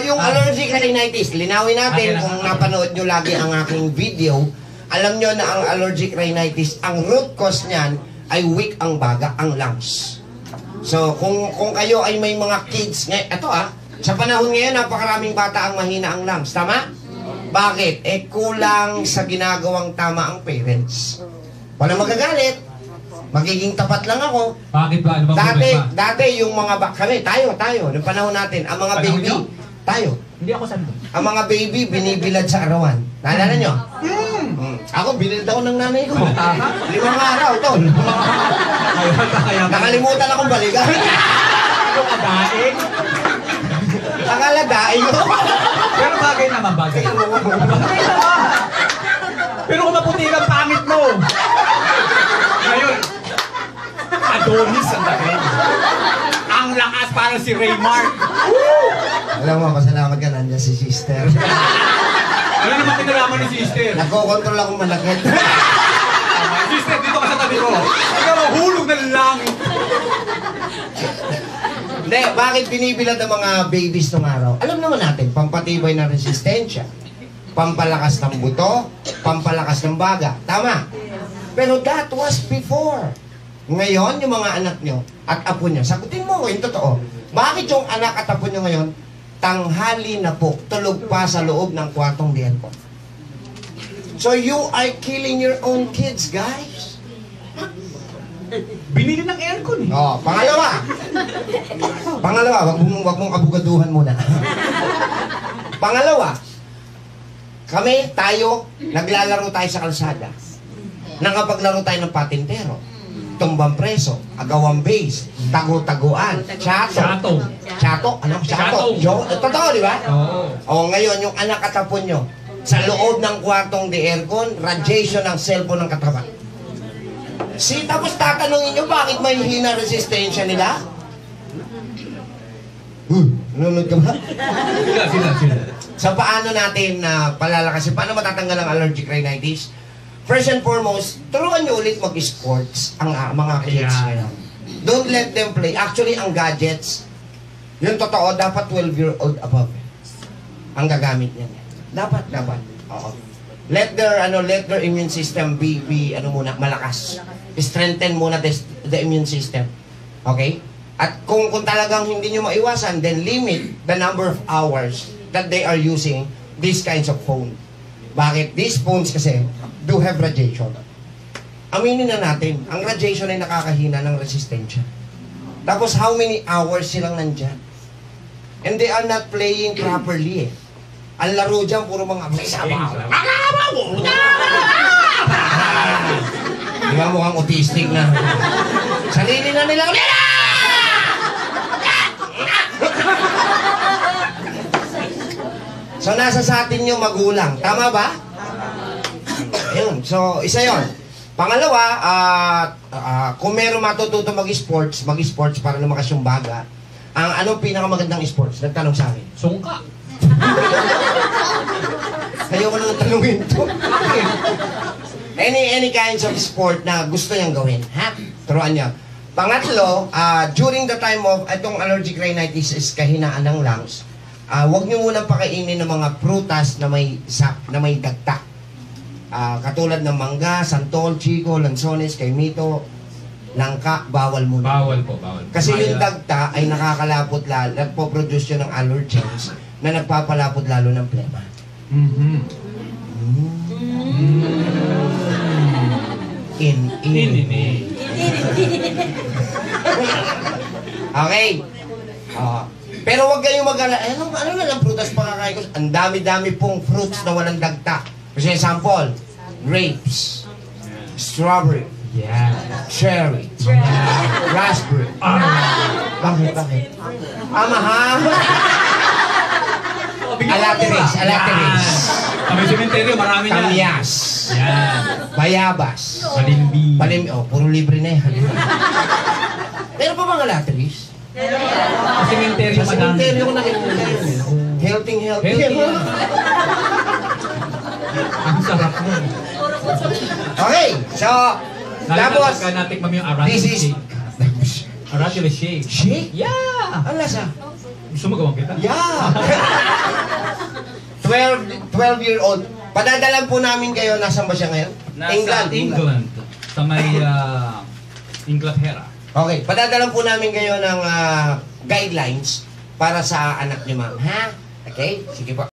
yung allergic rhinitis, linawin natin na. kung napanood nyo lagi ang aking video, alam nyo na ang allergic rhinitis, ang root cause niyan ay weak ang baga, ang lungs. So, kung kung kayo ay may mga kids, ngay ito ah, sa panahon ngayon, napakaraming bata ang mahina ang lungs. Tama? Bakit? Eh, kulang sa ginagawang tama ang parents. Wala magagalit. Magiging tapat lang ako. Bakit ba? Ano bang Dati, dati yung mga, ba- kami, tayo, tayo, ng panahon natin, ang mga Panahon baby, nyo? Tayo, Hindi ako sando. ang mga baby, binibilad sa arawan. Naalala nyo? Hmm. Ako, binilad ako ng nanay ko. Tama. Limang araw, tol. Nakalimutan akong balikan. Yung again. Nakalagain ko. Pero bagay naman, bagay. Pero kung maputi kang pangit mo. Ngayon, Adonis ang dating. Ang lakas parang si Raymar. Alam mo, pasalamat ka nandiyan si sister. Ano naman kinalaman ni sister? Nagkocontrol akong malakit. Tama. Sister, dito ka sa tabi ko. Ikaw mahulog ng langit. Hindi, bakit binibilad ang mga babies nung araw? Alam naman natin, pampatibay ng resistensya, pampalakas ng buto, pampalakas ng baga. Tama? Pero that was before. Ngayon, yung mga anak nyo at apo nyo, sagutin mo ko yung totoo. Bakit yung anak at apo nyo ngayon, tanghali na po, tulog pa sa loob ng kwartong diyan ko? So you are killing your own kids, guys. Binili ng aircon eh. Oh, pangalawa. Pangalawa, wag mong wag mong abugaduhan muna. pangalawa, kami tayo naglalaro tayo sa kalsada. Nangapaglaro tayo ng patintero. Tumbang preso, agawang base, tago-taguan, chato. Chato. Chato? Ano? Chato? Chato. Jo? Eh, Totoo, di ba? Oo. O ngayon, yung anak at apo nyo, sa loob ng kwartong de aircon, radiation ng cellphone ng katawan. Si, tapos tatanungin nyo, bakit may hina resistensya nila? Hmm, nanonood ka ba? Sila, sila, sila. Sa paano natin na palalakasin, paano matatanggal ang allergic rhinitis? First and foremost, turuan nyo ulit mag-sports ang ah, mga kids ngayon. Don't let them play. Actually, ang gadgets, yung totoo, dapat 12-year-old above. Ang gagamit niya. Dapat, dapat. Oo. Let their, ano, let their immune system be, be, ano muna, malakas. Strengthen muna the, the immune system. Okay? At kung, kung talagang hindi nyo maiwasan, then limit the number of hours that they are using these kinds of phone. Bakit? These phones kasi do have radiation. Aminin na natin, ang radiation ay nakakahina ng resistensya. Tapos how many hours silang nandyan? And they are not playing properly eh. Ang laro dyan, puro mga. Di ba mukhang autistic na? Sarili na nila. So nasa sa atin yung magulang. Tama ba? Ayun. So, isa yon. Pangalawa, ah ah, kung meron matututo mag-sports, mag-sports para lumakas yung baga, ang anong pinakamagandang sports? Nagtanong sa akin. Sungka. Kayo ko na tanungin to. any, any kinds of sport na gusto niyang gawin. Ha? Turuan niya. Pangatlo, ah, during the time of itong allergic rhinitis is kahinaan ng lungs, ah, huwag niyo munang pakainin ng mga prutas na may sap, na may dagta. Ah, katulad ng mangga, santol, chico, lansones, kaimito, langka, bawal muna. Bawal po, bawal. Kasi yung dagta ay nakakalapot lalo, nagpo-produce yun ng allergens na nagpapalapot lalo ng plema. Mhm. In, in. Hindi, Okay. Ah, pero wag kayong mag-ala, eh, ano, ano na lang prutas pakakain ko? Ang dami-dami pong fruits na walang dagta. Kasi example, grapes, strawberry, Yeah. cherry, raspberry. Bakit, bakit? Ah, mahal. Oh, Alateris, alateris. Yan. Kami sementeryo, marami na. Kamyas, Yan. bayabas, Malimbi. palim, oh, puro libre na yan. Meron pa bang alateris? Sa sementeryo, Sa madami. cemetery ko nakikita yun. Healthy, healthy. Healthy. Ang sarap nun. Okay, so, tapos, Tapos, natikman mo yung Aratilis this is, shake. Aratilis shake. shake? Yeah! Ang lasa? Gusto mo gawin kita? Yeah! 12, 12 year old. Padadalan po namin kayo, nasan ba siya ngayon? Nasa England. England. Sa may ah, Inglaterra. Okay, padadalan po namin kayo ng ah, guidelines para sa anak niyo, ma'am. Ha? Okay? Sige po.